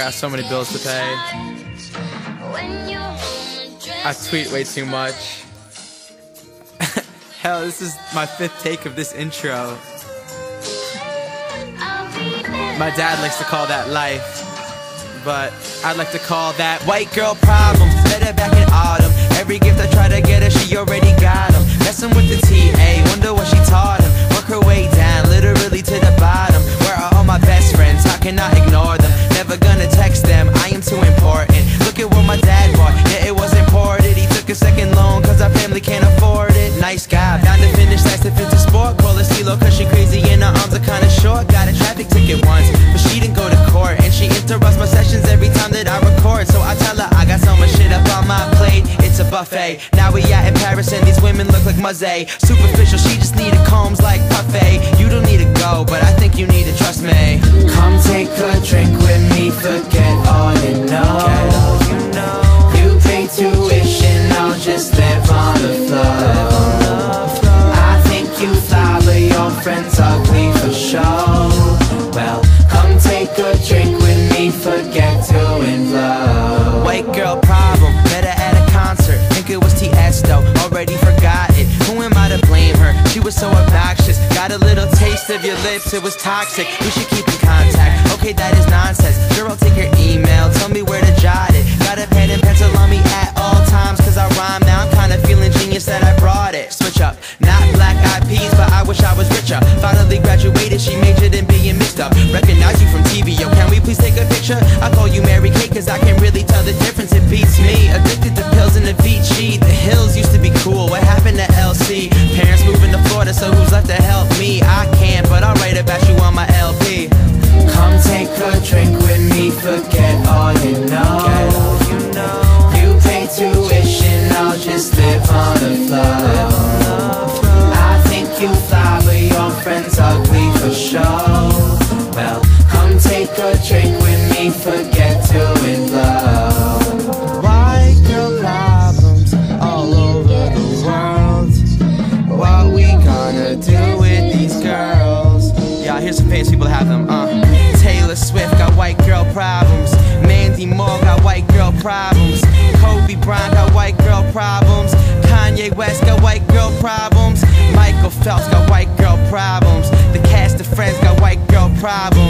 got so many bills to pay. I tweet way too much. Hell, this is my fifth take of this intro. My dad likes to call that life. But I'd like to call that white girl problems. Better back in autumn. Every gift I try to get her, she already got them. Messing with the TA, wonder what she taught him. Work her way down, literally to the bottom. Where are all my best friends? How can I ignore them? Never gonna text them, I am too important. Look at what my dad bought, yeah, it was imported. He took a second loan, cause our family can't afford it. Nice guy, bound to finish last if it's a sport. Call her CeeLo, cause she crazy and her arms are kinda short. Got a traffic ticket once, but she didn't go to court. And she interrupts my sessions every time that I record. So I tell her I got so much shit up on my plate, it's a buffet. Now we out in Paris and these women look like Muzzy. Superficial, she just needed combs like Puffy. You don't need to go, but I think you need to trust me. A drink with me, forget all you know. You pay tuition, I'll just live on the floor. I think you fly, but your friends ugly for sure. Well, come take a drink with me, forget to blow. White girl problem, met her at a concert. Think it was Tiesto, already forgot it. Who am I to blame her? She was so obnoxious. Got a little taste of your lips, it was toxic. We should keep in contact. Okay, that is nonsense. Girl, take your email, tell me where to jot it. Got a pen and pencil on me at all times, cause I rhyme now. I'm kinda feeling genius that I brought it. Switch up, not black eyed peas, but I wish I was richer. Finally graduated, she majored in being mixed up. Recognize you from TV, yo, can we please take a picture? I call you Mary Kate, cause I can really tell the difference. It beats me. Addicted to pills and the Vici. The hills used to be cool. What happened to LC? Parents moving to Florida, so who's left to help me? I can't, but I'll write about you on my LP. Come take a drink with me, forget all you know. You pay tuition, I'll just live on the floor. I think you fly, but your friends ugly for sure. Well, come take a problems. Kobe Bryant got white girl problems. Kanye West got white girl problems. Michael Phelps got white girl problems. The cast of Friends got white girl problems.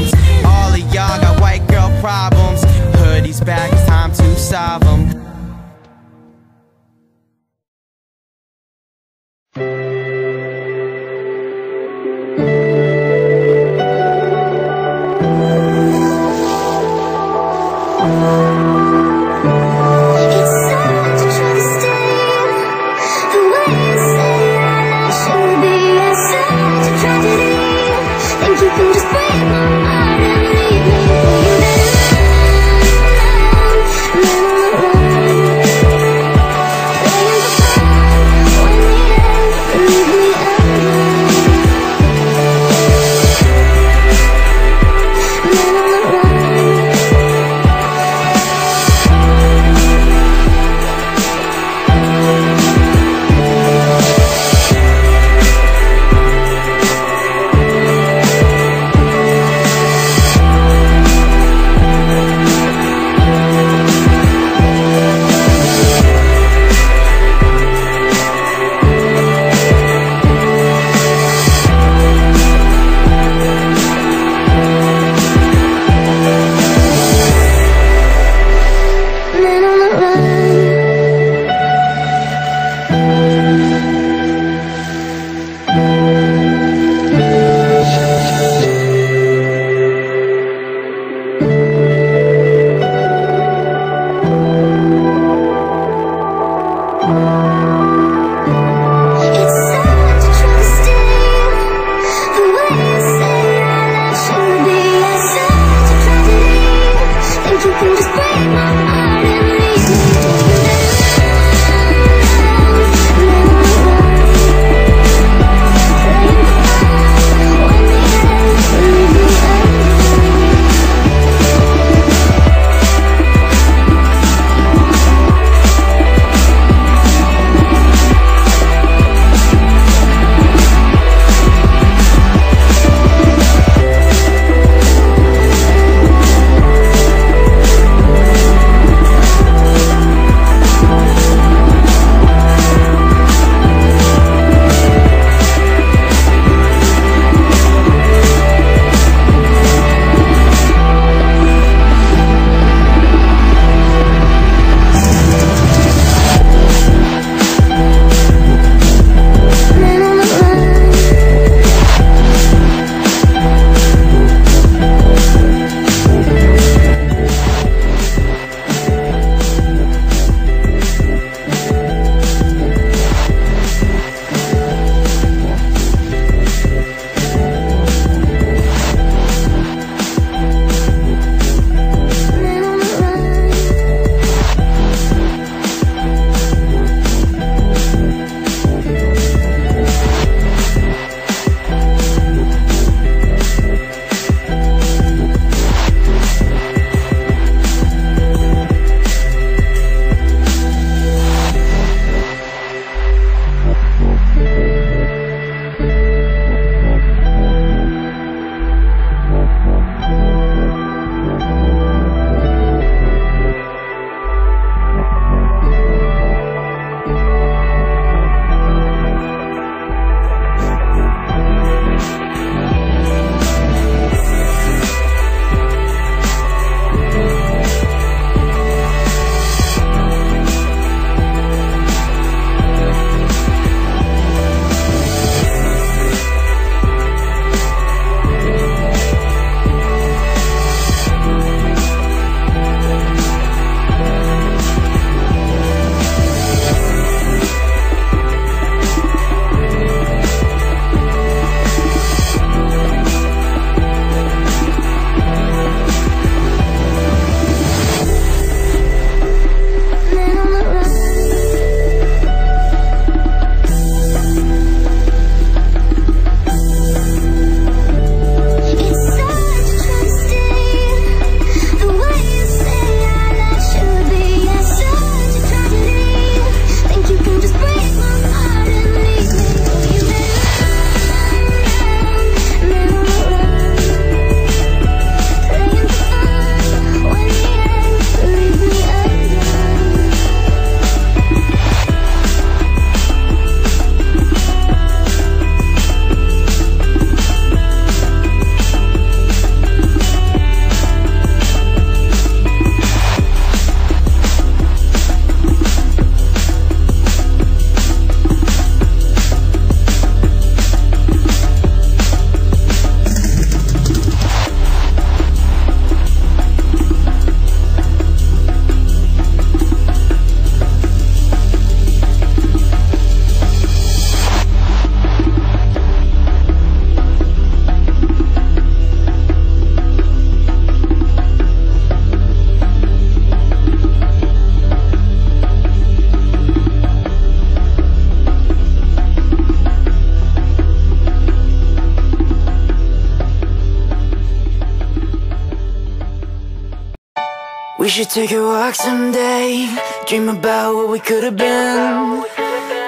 Should take a walk someday Dream about what we could have been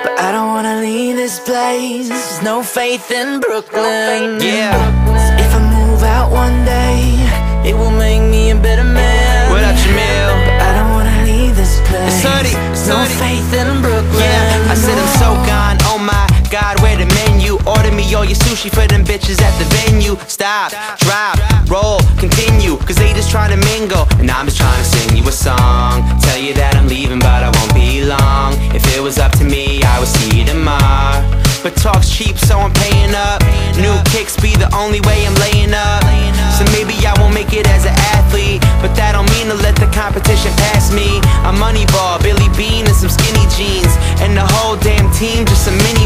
But I don't wanna leave this place There's no faith in Brooklyn Yeah. If I move out one day It will make me a better man Without up, Jamil? But I don't wanna leave this place It's There's it's no Hoodie. faith in Brooklyn Yeah, I said I'm so gone. Oh my God, where the menu? Order me all your sushi for them bitches at the venue. Stop, drop. Cause they just trying to mingle. And I'm just trying to sing you a song. Tell you that I'm leaving, but I won't be long. If it was up to me, I would see you tomorrow. But talk's cheap, so I'm paying up. New kicks be the only way I'm laying up. So maybe I won't make it as an athlete. But that don't mean to let the competition pass me. I'm Moneyball, Billy Beane, and some skinny jeans. And the whole damn team, just some mini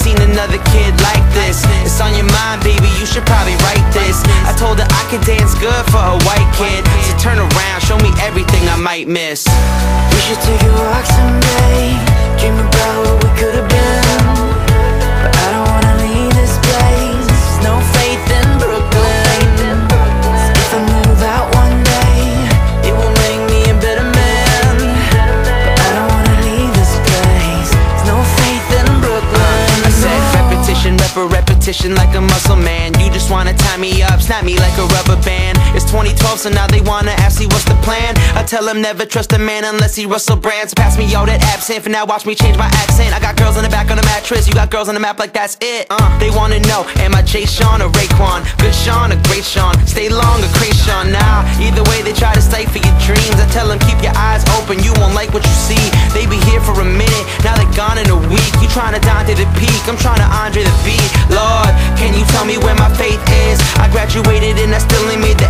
seen another kid like this. It's on your mind, baby, you should probably write this. I told her I could dance good for a white kid. So turn around, show me everything I might miss. We should take a walk someday Dream about what we could like a muscle man. You just wanna tie me up, snap me like a rubber band. It's 2012, so now they wanna ask me what's the plan. I tell them never trust a man unless he Russell Brands. Pass me all that absinthe, and now watch me change my accent. I got girls on the back on the mattress, you got girls on the map like that's it. Uh, they wanna know, am I Jay Sean or Raekwon? Good Sean or great Sean? Stay long or Kreayshawn? Nah, either way they try to stifle your dreams. I tell them keep your eyes open, you won't like what you see. They be here for a minute, now they're gone in a week. You trying to dine to the peak, I'm trying to Andre the beat. Lord, can you tell me where my faith is? I graduated and I still ain't made the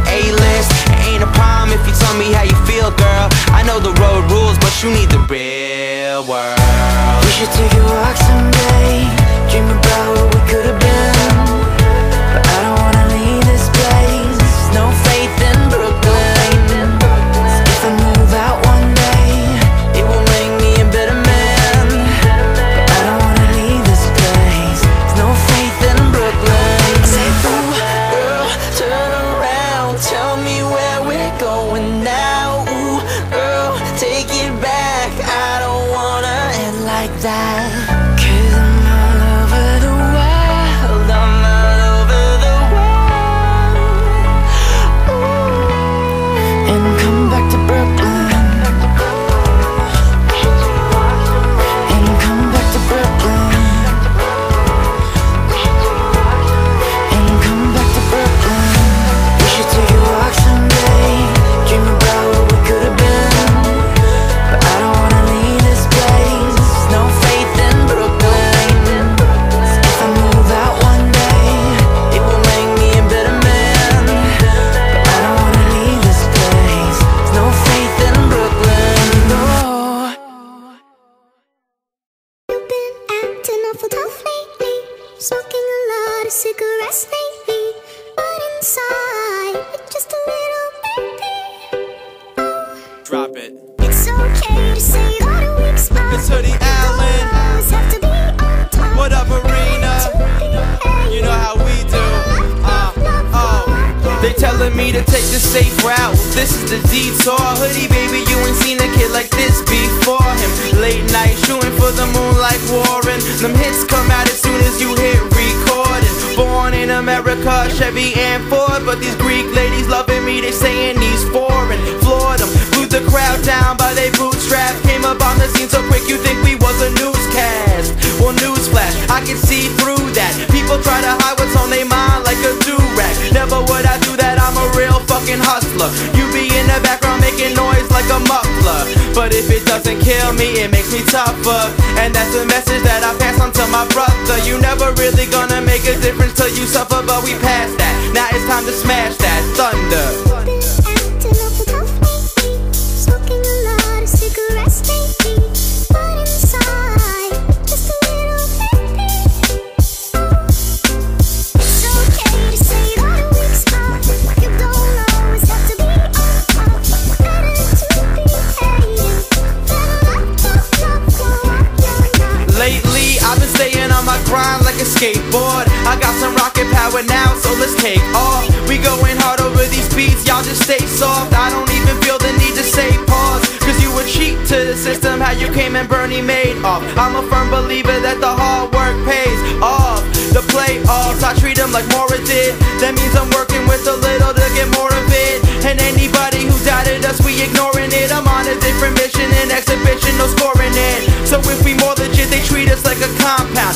safe route. This is the detour. Hoodie, baby, you ain't seen a kid like this before him. Late night shooting for the moon like Warren. Them hits come out as soon as you hit recording. Born in America, Chevy and Ford. But these Greek ladies loving me, they saying he's foreign. Floored them, glued the crowd down by they bootstrap. Came up on the scene so quick you think we was a newscast. Well, newsflash, I can see through that. People try to hide what's on their mind like a do-rag. Never would I do that, I'm a real fucking hustler. You be in the background making noise like a muffler. But if it doesn't kill me, it makes me tougher. And that's the message that I pass on to my brother. You never really gonna make a difference till you suffer, but we passed that.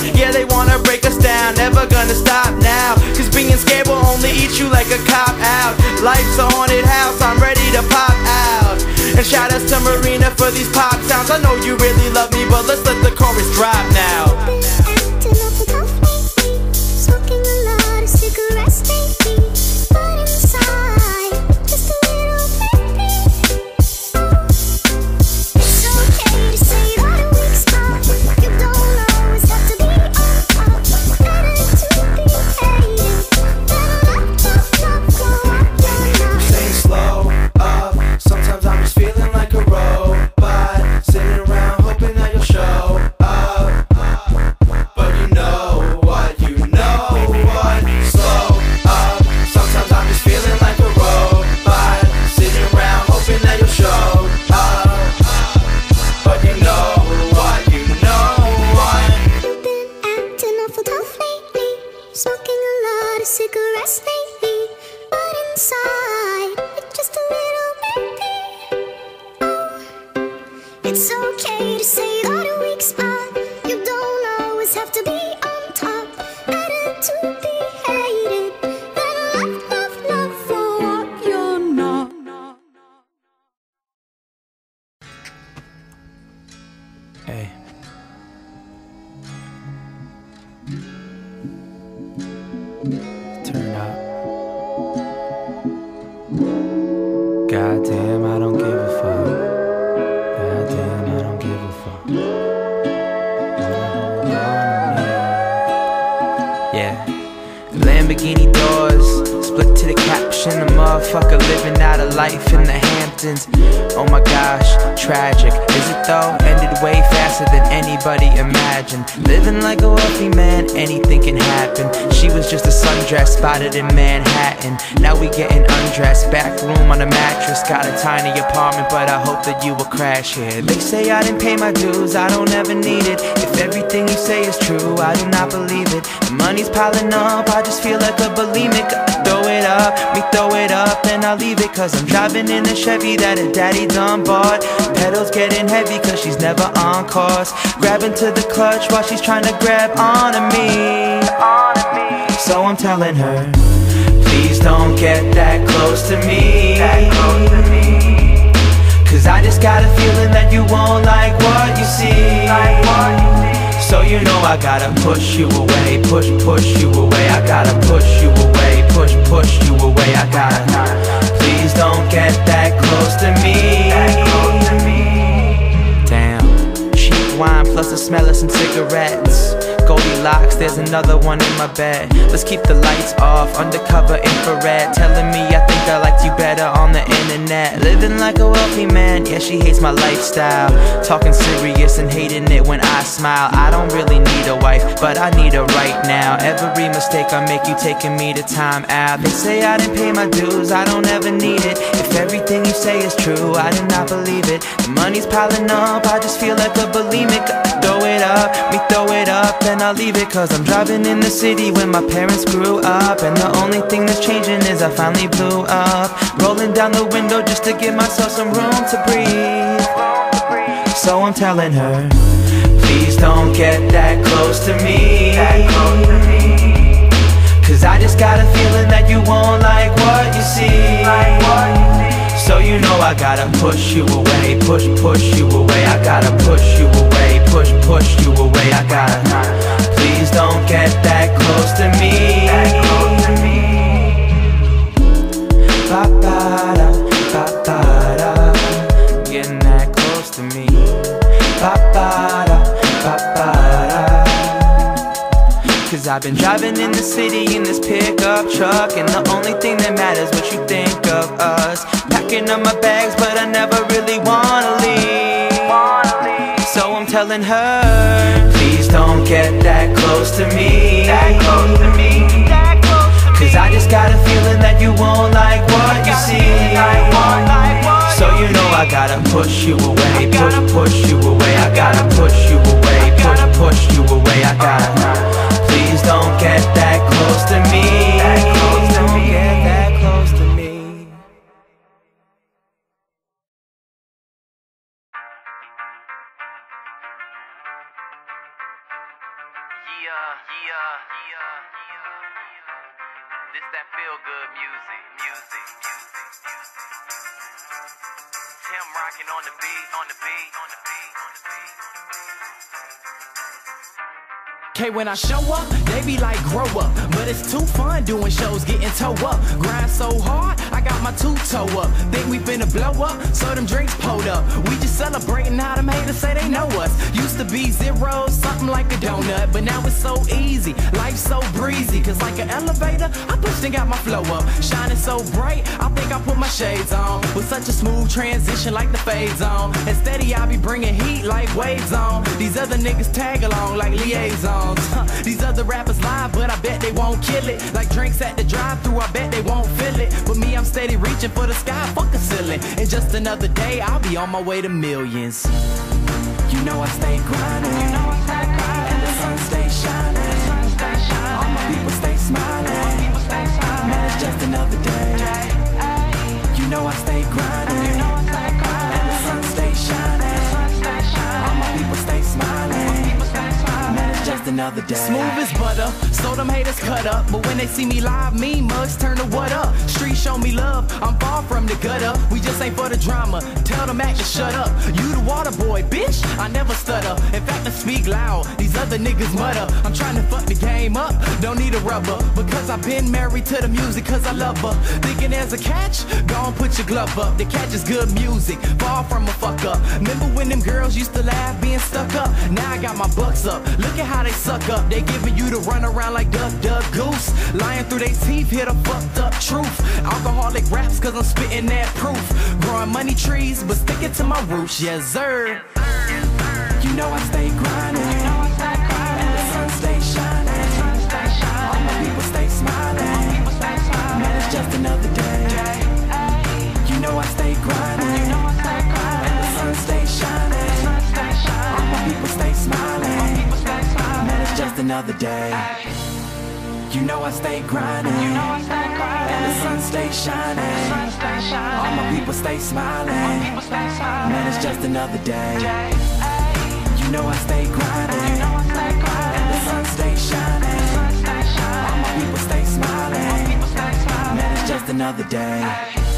Yeah, they wanna break us down, never gonna stop now. Cause being scared will only eat you like a cop out. Life's a haunted house, I'm ready to pop out. And shout outs to Marina for these pop sounds. I know you really love me, but let's let the chorus drop now. Turn up. Goddamn, I don't give a fuck. Goddamn, I don't give a fuck. Yeah. Lamborghini doors, split to the caption. A motherfucker living out a life in the Hamptons. Oh my gosh, tragic. Is it though? Ended way faster than anybody imagined. Living like a wealthy man, anything can happen. She was just a sundress spotted in Manhattan. Now we getting undressed. Back room on a mattress. Got a tiny apartment, but I hope that you will crash here. They say I didn't pay my dues, I don't ever need it. If everything you say is true, I do not believe it. The money's piling up, I just feel like a bulimic. Throw it up, me throw it up, then I leave it. Cause I'm driving in a Chevy that a daddy done bought. Pedals getting heavy cause she's never on course. Grabbing to the clutch while she's trying to grab onto me. So I'm telling her, please don't get that close to me. Cause I just got a feeling that you won't like what you see. So you know I gotta push you away, push, push you away. I gotta push you away, push, push you away. I gotta, please don't get that close to me. Damn, cheap wine plus the smell of some cigarettes. Goldilocks, there's another one in my bed. Let's keep the lights off, undercover infrared. Telling me I think I liked you better on the internet. Living like a wealthy man, yeah, she hates my lifestyle. Talking serious and hating it when I smile. I don't really need a wife, but I need her right now. Every mistake I make, you taking me to time out. They say I didn't pay my dues, I don't ever need it. If everything you say is true, I do not believe it. The money's piling up, I just feel like a bulimic. Throw it up, me throw it up, then I'll leave it. Cause I'm driving in the city when my parents grew up. And the only thing that's changing is I finally blew up. Rolling down the window just to give myself some room to breathe. So I'm telling her, please don't get that close to me. Cause I just got a feeling that you won't like what you see. So you know I gotta push you away, push, push you away. I gotta push you away, push, push you away. I gotta, please don't get that close to me. Been driving in the city in this pickup truck And the only thing that matters what you think of us. Packing up my bags but I never really wanna leave. So I'm telling her Please don't get that close to me. That close to me. Cause I just got a feeling that you won't like what you see. So you know I gotta push you away Push, push you away. I gotta push you away Push, push you away I gotta Please don't get that close to me Don't Yeah, yeah, yeah, yeah. This that feel good music, music, music, music. Tim rocking on the beat, on the beat, on the beat, Okay, when I show up, they be like, grow up. But it's too fun doing shows, getting toe up. Grind so hard, I got my two toe up. Think we finna blow up, so them drinks pulled up. We just celebrating how them haters say they know us. Used to be zero, something like a donut. But now it's so easy, life so breezy. Cause like an elevator, I pushed and got my flow up. Shining so bright, I think I put my shades on. With such a smooth transition like the fade zone. And steady, I be bringing heat like waves on. These other niggas tag along like liaisons. These other rappers lie, but I bet they won't kill it. Like drinks at the drive through I bet they won't feel it. But me, I'm steady reaching for the sky, fuck a ceiling. And just another day, I'll be on my way to millions. You know I stay grinding. You know I stay grinding. And the sun stay shining. All my people stay smiling. Man, it's just another day. You know I stay grinding. Another day. Smooth as butter, so them haters cut up. But when they see me live, me mugs turn to what up? Street show me love, I'm far from the gutter. We just ain't for the drama. Tell them act to shut up. You the water boy, bitch. I never stutter. In fact, I speak loud. These other niggas mutter. I'm trying to fuck the game up. Don't need a rubber. Because I've been married to the music, cause I love her. Thinking there's a catch? Go on, put your glove up. The catch is good music. Far from a fuck up. Remember when them girls used to laugh being stuck up? Now I got my bucks up. Look at how they suck up. They giving you to run around like duck, duck, goose. Lying through their teeth, hear the fucked up truth. Alcoholic raps, cause I'm spitting that proof. Growing money trees, but sticking to my roots, yes, sir. You know I stay grinding. Another day. You know I stay grinding. You know I stay grinding. And the sun stay shining. All my people stay smiling. Man, it's just another day. You know I stay grinding. You know I stay grinding. And the sun stay shining. All my people stay smiling. Man, it's just another day.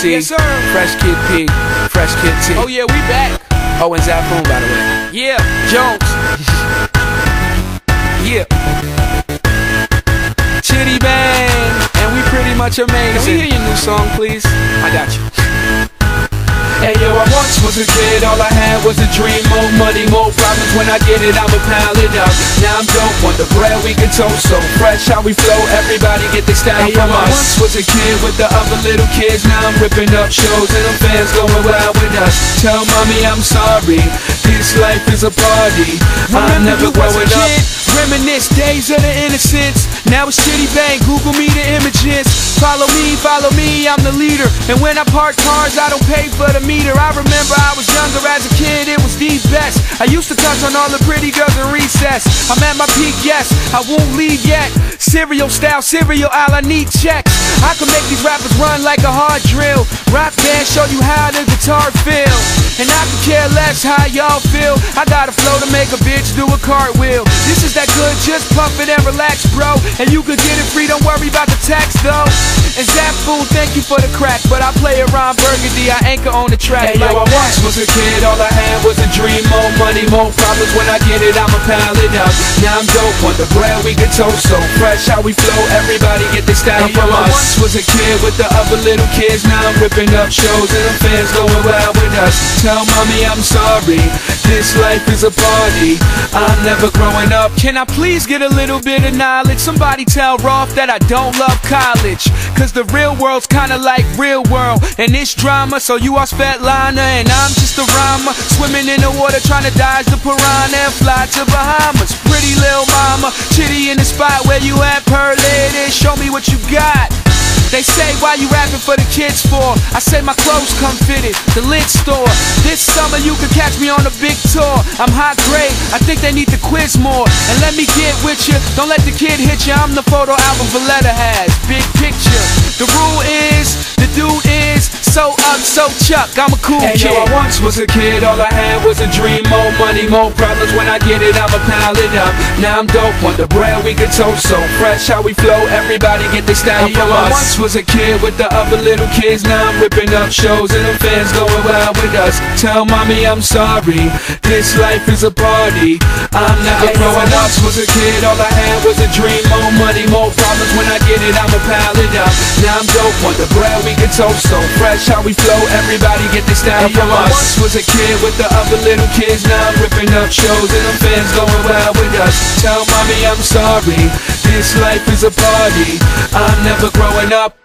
Fresh Kid Yes, sir. Fresh Kid P, Fresh Kid T. Oh yeah, we back. Oh, and Xaphoon, by the way. Yeah. Jones. yeah. Chiddy Bang. And we pretty much amazing. Can we hear your new song, please? I got you. Hey yo, I once was a kid, all I had was a dream More money, more problems, when I get it, I'ma pile it up Now I'm dope, want the bread, we can toast So fresh how we flow, everybody get the style hey, from yo, us I once was a kid with the other little kids Now I'm ripping up shows and them fans going wild with us Tell mommy I'm sorry, this life is a party I'm never you was a growing up Reminisce days of the innocence. Now it's Chiddy Bang, Google me the images. Follow me, follow me, I'm the leader. And when I park cars, I don't pay for the meter. I remember I was younger as a kid, it was the best. I used to touch on all the pretty girls in recess. I'm at my peak, yes, I won't leave yet. Cereal style, cereal aisle, I need checks. I can make these rappers run like a hard drill. Rock band, show you how the guitar feel. And I can care less how y'all feel. I got a flow to make a bitch do a cartwheel. This is that good, just pump it and relax, bro. And you can get it free, don't worry about the tax though. And Zap Fool, thank you for the crack. But I play around Burgundy, I anchor on the track. Hey yo, like I that. once was a kid, all I had was a dream. More money, more problems. When I get it, I'ma pile it up. Now I'm dope, want the bread we get toast so fresh. How we flow, everybody get this style Hey, yo, from I once was a kid with the other little kids. Now I'm ripping up shows and the fans going wild with us. Tell mommy I'm sorry. This life is a party. I'm never growing up. Can I please get a little bit of knowledge? Somebody tell Rolf that I don't love college. Cause the real world's kinda like real world. And it's drama, so you are Svetlana and I'm just a rhymer. Swimming in the water trying to dodge the piranha and fly to Bahamas. Pretty little mama, chitty in the spot where you at, per lady. Show me what you got. They say, why you rapping for the kids for? I say my clothes come fitted, the lid store. This summer you can catch me on a big tour. I'm high grade, I think they need to quiz more. And let me get with you, don't let the kid hit you. I'm the photo album Valletta has, big picture. The rule is, the dude is so up, so chuck. I'm a cool Hey kid. yo, I once was a kid, all I had was a dream. More money, more problems. When I get it, I'ma pile it up. Now I'm dope, want the bread we get toast so fresh. How we flow, everybody get this style Hey, yo, from I once was a kid with the other little kids. Now I'm ripping up shows and the fans going wild with us. Tell mommy I'm sorry. This life is a party. I'm never Hey, growing up. Was a kid, all I had was a dream. More money, more problems. When I get it, I'ma pile it up. Now I'm dope, want the bread we get toast so fresh. How we flow, everybody get this down Hey, from I once was a kid with the other little kids. Now I'm ripping up shows and the fans going wild with us. Tell mommy I'm sorry. This life is a party. I'm never growing up.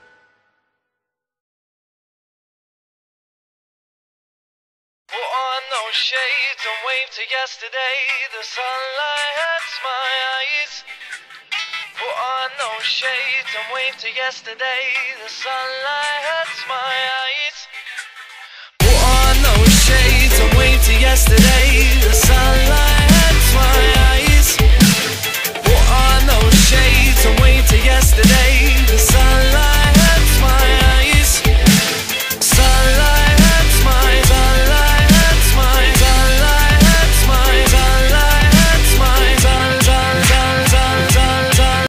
Put on no shades and wave to yesterday. The sunlight hurts my eyes. Put on no shades and wave to yesterday. The sunlight hurts my eyes. Put on no shades and wave to yesterday. The sunlight hurts my eyes.